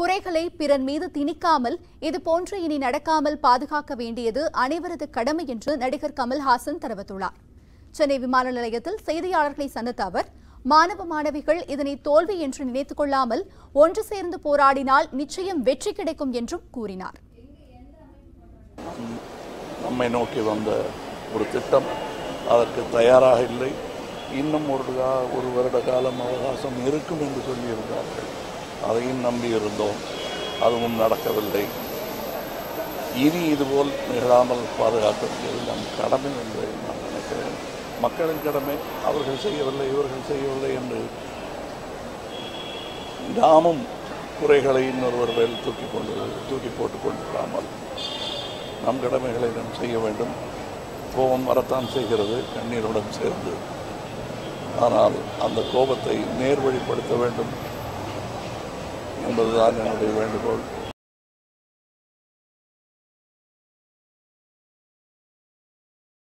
குறைகளை பிறன் மீது திணிக்காமல் இதுபோன்று இனி நடக்காமல் பாதுகாக்க வேண்டியது அனைவரது கடமை என்று நடிகர் கமல்ஹாசன் தெரிவித்துள்ளார். சென்னை விமான நிலையத்தில் செய்தியாளர்களை சந்தித்த அவர் மாணவ மாணவிகள் இதனை தோல்வி என்று நினைத்துக் கொள்ளாமல் ஒன்று சேர்ந்து போராடினால் நிச்சயம் வெற்றி கிடைக்கும் என்றும் கூறினார். நம்மை நோக்கி வந்த ஒரு திட்டம் அதற்கு தயாராக இல்லை. இன்னும் ஒரு ஒரு வருட காலம் அவகாசம் இருக்கும் என்று சொல்லியிருந்தார்கள். அதையும் நம்பியிருந்தோம். அதுவும் நடக்கவில்லை. இனி இதுபோல் நிகழாமல் பாதுகாக்க நம் கடமை என்று நான் நினைக்கிறேன். மக்களின் கடமை அவர்கள் செய்யவில்லை இவர்கள் செய்யவில்லை என்று நாமும் குறைகளை இன்னொருவர் மேல் தூக்கி கொண்டு தூக்கி போட்டுக் கொண்டிராமல் நம் கடமைகளை நாம் செய்ய வேண்டும். கோபம் வரத்தான் செய்கிறது கண்ணீருடன் சேர்ந்து. ஆனால் அந்த கோபத்தை நேர்வழிப்படுத்த வேண்டும். என்பதுதான் என்னுடைய வேண்டுகோள்